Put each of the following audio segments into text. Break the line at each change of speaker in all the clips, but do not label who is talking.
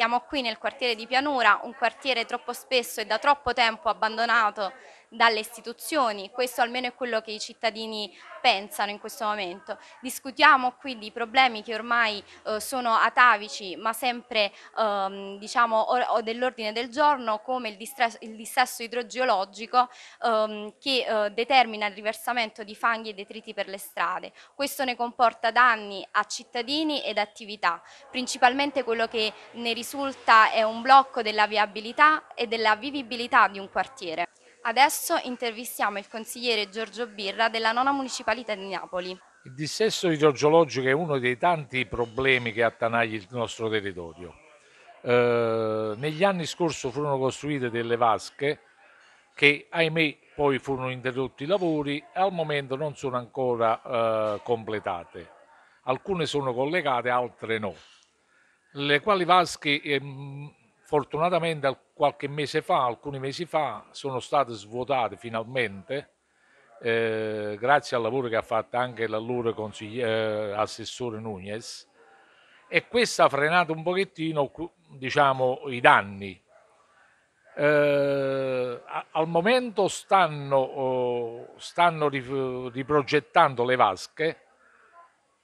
Stiamo qui nel quartiere di Pianura, un quartiere troppo spesso e da troppo tempo abbandonato dalle istituzioni, questo almeno è quello che i cittadini pensano in questo momento. Discutiamo qui di problemi che ormai eh, sono atavici ma sempre ehm, diciamo, o, dell'ordine del giorno come il, distress- il dissesto idrogeologico ehm, che eh, determina il riversamento di fanghi e detriti per le strade. Questo ne comporta danni a cittadini ed attività, principalmente quello che ne risulta è un blocco della viabilità e della vivibilità di un quartiere. Adesso intervistiamo il consigliere Giorgio Birra della nona municipalità di Napoli.
Il dissesto idrogeologico è uno dei tanti problemi che attanaglia il nostro territorio. Eh, negli anni scorsi furono costruite delle vasche che ahimè poi furono interrotti i lavori e al momento non sono ancora eh, completate. Alcune sono collegate, altre no. Le quali vasche ehm, Fortunatamente qualche mese fa, alcuni mesi fa, sono state svuotate finalmente, eh, grazie al lavoro che ha fatto anche l'allora eh, assessore Nunez, e questo ha frenato un pochettino diciamo, i danni. Eh, al momento stanno, oh, stanno riprogettando le vasche,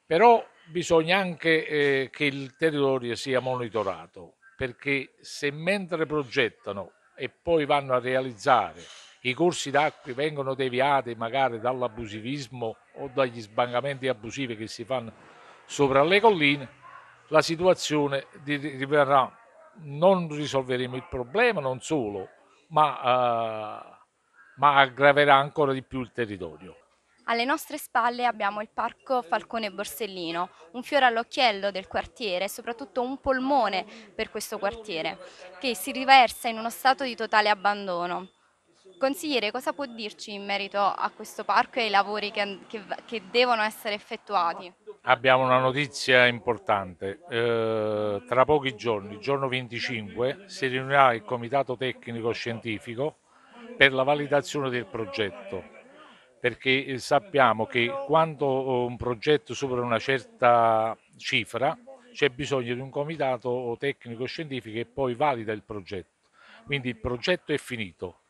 però bisogna anche eh, che il territorio sia monitorato perché se mentre progettano e poi vanno a realizzare i corsi d'acqua vengono deviati magari dall'abusivismo o dagli sbancamenti abusivi che si fanno sopra le colline, la situazione riverrà, non risolveremo il problema non solo, ma, uh, ma aggraverà ancora di più il territorio.
Alle nostre spalle abbiamo il parco Falcone Borsellino, un fiore all'occhiello del quartiere e soprattutto un polmone per questo quartiere, che si riversa in uno stato di totale abbandono. Consigliere, cosa può dirci in merito a questo parco e ai lavori che, che, che devono essere effettuati?
Abbiamo una notizia importante. Eh, tra pochi giorni, giorno 25, si riunirà il Comitato Tecnico Scientifico per la validazione del progetto perché eh, sappiamo che quando oh, un progetto supera una certa cifra c'è bisogno di un comitato tecnico-scientifico che poi valida il progetto. Quindi il progetto è finito.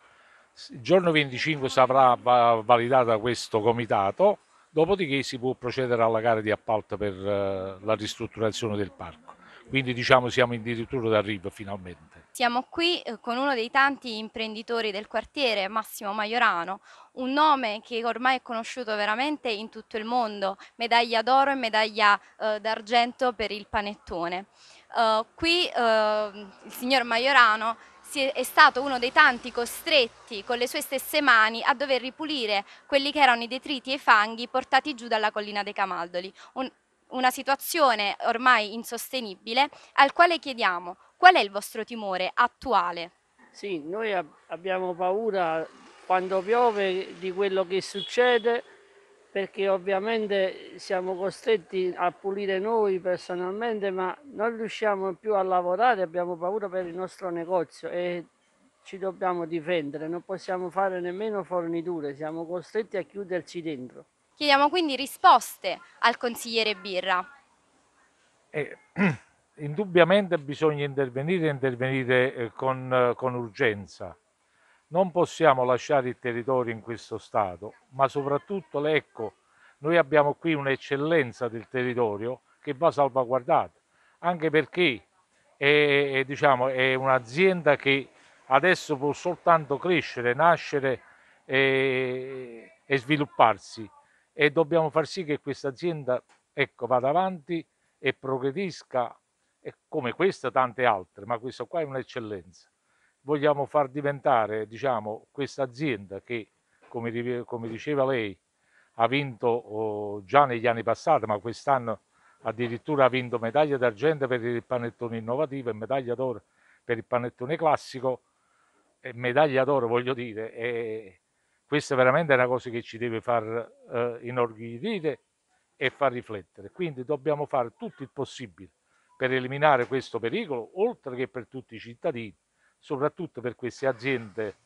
Il giorno 25 sarà validato questo comitato, dopodiché si può procedere alla gara di appalto per eh, la ristrutturazione del parco. Quindi diciamo siamo addirittura d'arrivo finalmente.
Siamo qui eh, con uno dei tanti imprenditori del quartiere, Massimo Maiorano, un nome che ormai è conosciuto veramente in tutto il mondo, medaglia d'oro e medaglia eh, d'argento per il panettone. Uh, qui uh, il signor Maiorano è, stato uno dei tanti costretti con le sue stesse mani a dover ripulire quelli che erano i detriti e i fanghi portati giù dalla collina dei Camaldoli. Un, una situazione ormai insostenibile al quale chiediamo qual è il vostro timore attuale?
Sì, noi ab abbiamo paura quando piove di quello che succede perché ovviamente siamo costretti a pulire noi personalmente ma non riusciamo più a lavorare, abbiamo paura per il nostro negozio e ci dobbiamo difendere, non possiamo fare nemmeno forniture, siamo costretti a chiuderci dentro.
Chiediamo quindi risposte al consigliere Birra.
Eh, indubbiamente bisogna intervenire e intervenire eh, con, eh, con urgenza. Non possiamo lasciare il territorio in questo stato, ma soprattutto, ecco, noi abbiamo qui un'eccellenza del territorio che va salvaguardata, anche perché è, diciamo, è un'azienda che adesso può soltanto crescere, nascere e, e svilupparsi e dobbiamo far sì che questa azienda ecco, vada avanti e progredisca come questa tante altre, ma questa qua è un'eccellenza. Vogliamo far diventare diciamo, questa azienda che, come, come, diceva lei, ha vinto oh, già negli anni passati, ma quest'anno addirittura ha vinto medaglia d'argento per il panettone innovativo e medaglia d'oro per il panettone classico, e medaglia d'oro voglio dire, è, questa veramente è una cosa che ci deve far eh, inorgoglire e far riflettere. Quindi dobbiamo fare tutto il possibile per eliminare questo pericolo, oltre che per tutti i cittadini, soprattutto per queste aziende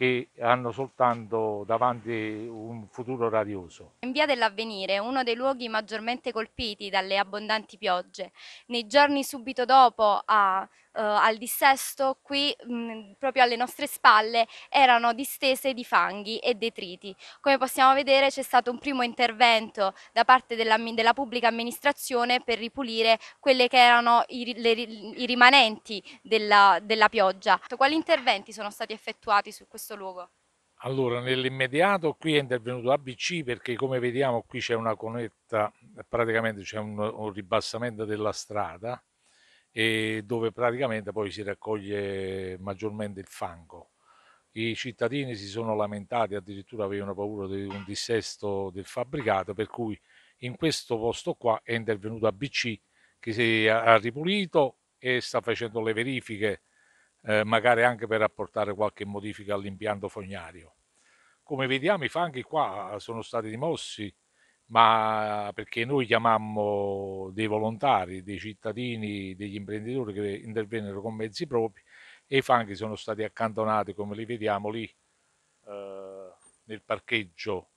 che hanno soltanto davanti un futuro radioso.
In via dell'Avvenire, uno dei luoghi maggiormente colpiti dalle abbondanti piogge, nei giorni subito dopo a, uh, al dissesto, qui mh, proprio alle nostre spalle erano distese di fanghi e detriti. Come possiamo vedere c'è stato un primo intervento da parte della, della pubblica amministrazione per ripulire quelli che erano i, le, i rimanenti della, della pioggia. Quali interventi sono stati effettuati su questo questo luogo?
Allora, nell'immediato qui è intervenuto ABC perché come vediamo qui c'è una conetta, praticamente c'è un, un, ribassamento della strada e dove praticamente poi si raccoglie maggiormente il fango. I cittadini si sono lamentati, addirittura avevano paura di un dissesto del fabbricato, per cui in questo posto qua è intervenuto ABC che si ha ripulito e sta facendo le verifiche eh, magari anche per apportare qualche modifica all'impianto fognario. Come vediamo i fanghi qua sono stati rimossi, ma perché noi chiamammo dei volontari, dei cittadini, degli imprenditori che intervennero con mezzi propri e i fanghi sono stati accantonati come li vediamo lì eh, nel parcheggio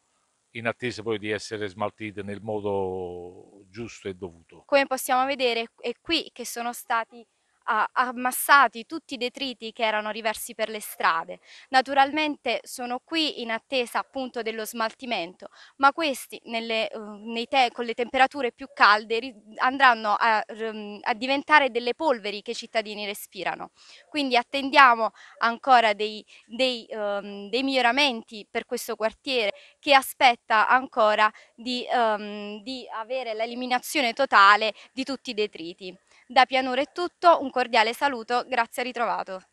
in attesa poi di essere smaltiti nel modo giusto e dovuto.
Come possiamo vedere è qui che sono stati ammassati tutti i detriti che erano riversi per le strade. Naturalmente sono qui in attesa appunto dello smaltimento, ma questi nelle, uh, te, con le temperature più calde andranno a, um, a, diventare delle polveri che i cittadini respirano. Quindi attendiamo ancora dei, dei, um, dei miglioramenti per questo quartiere che aspetta ancora di, um, di avere l'eliminazione totale di tutti i detriti. Da Pianura è tutto, un cordiale saluto, grazie a ritrovato.